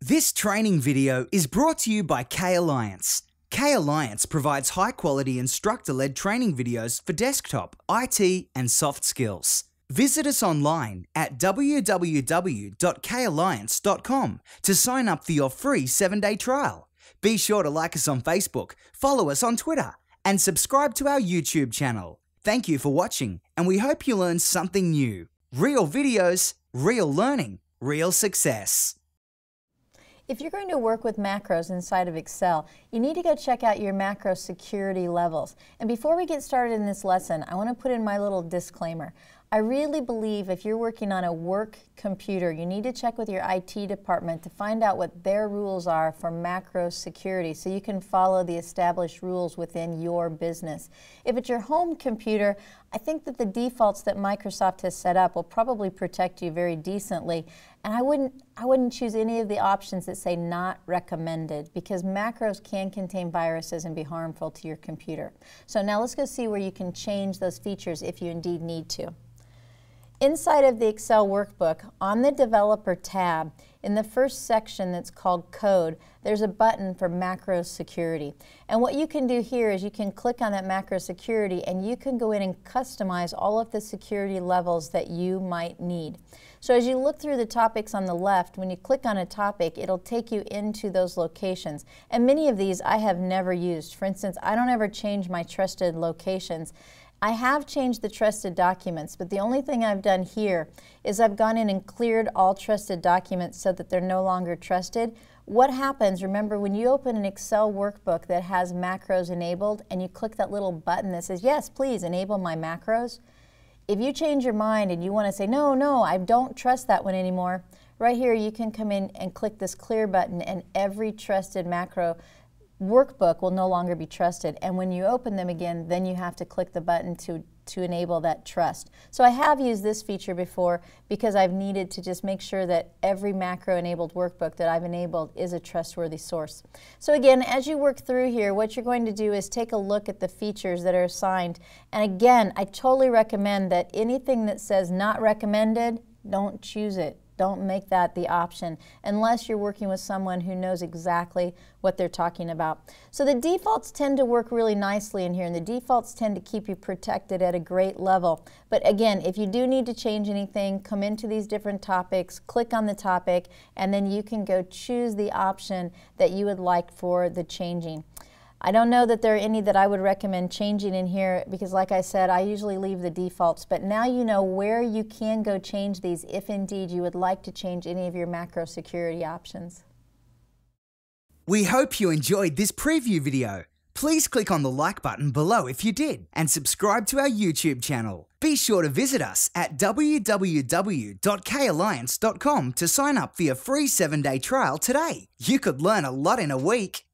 This training video is brought to you by K Alliance. K Alliance provides high quality instructor led training videos for desktop, IT, and soft skills. Visit us online at www.kalliance.com to sign up for your free seven day trial. Be sure to like us on Facebook, follow us on Twitter, and subscribe to our YouTube channel. Thank you for watching, and we hope you learned something new. Real videos, real learning, real success. If you're going to work with macros inside of Excel, you need to go check out your macro security levels. And before we get started in this lesson, I want to put in my little disclaimer. I really believe if you're working on a work computer, you need to check with your IT department to find out what their rules are for macro security so you can follow the established rules within your business. If it's your home computer, I think that the defaults that Microsoft has set up will probably protect you very decently. And I wouldn't, I wouldn't choose any of the options that say not recommended because macros can contain viruses and be harmful to your computer. So now let's go see where you can change those features if you indeed need to. Inside of the Excel workbook, on the Developer tab, in the first section that's called Code, there's a button for macro security. And what you can do here is you can click on that macro security and you can go in and customize all of the security levels that you might need. So as you look through the topics on the left, when you click on a topic, it'll take you into those locations. And many of these I have never used. For instance, I don't ever change my trusted locations. I have changed the trusted documents, but the only thing I've done here is I've gone in and cleared all trusted documents so that they're no longer trusted. What happens, remember, when you open an Excel workbook that has macros enabled and you click that little button that says, yes, please enable my macros, if you change your mind and you want to say, no, no, I don't trust that one anymore, right here you can come in and click this clear button and every trusted macro workbook will no longer be trusted. And when you open them again, then you have to click the button to, to enable that trust. So I have used this feature before because I've needed to just make sure that every macro-enabled workbook that I've enabled is a trustworthy source. So again, as you work through here, what you're going to do is take a look at the features that are assigned. And again, I totally recommend that anything that says not recommended, don't choose it. Don't make that the option unless you're working with someone who knows exactly what they're talking about. So the defaults tend to work really nicely in here and the defaults tend to keep you protected at a great level. But again, if you do need to change anything, come into these different topics, click on the topic, and then you can go choose the option that you would like for the changing. I don't know that there are any that I would recommend changing in here because like I said, I usually leave the defaults, but now you know where you can go change these if indeed you would like to change any of your macro security options. We hope you enjoyed this preview video. Please click on the like button below if you did and subscribe to our YouTube channel. Be sure to visit us at www.kalliance.com to sign up for your free 7-day trial today. You could learn a lot in a week.